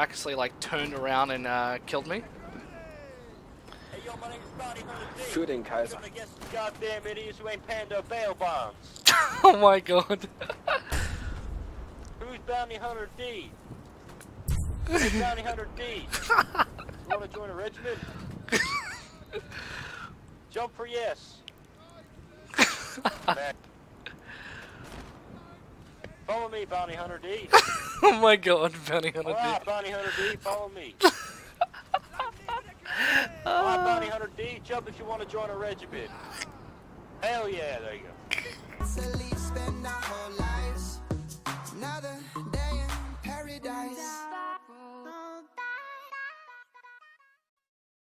actually like turned around and uh, killed me. Hey, yo, my name is Bounty Hunter D. Shooting, Kaiser. Shooting against the goddamn idiots who ain't paying their bail bonds. oh my god. Who's Bounty Hunter D? Hey, Bounty Hunter D. You wanna join a regiment? Jump for yes. Follow me, Bounty Hunter D. oh my god, Bounty Hunter Alright, D. Bounty Hunter D, follow me. Alright, Bounty Hunter D, jump if you want to join a regiment. Hell yeah, there you go.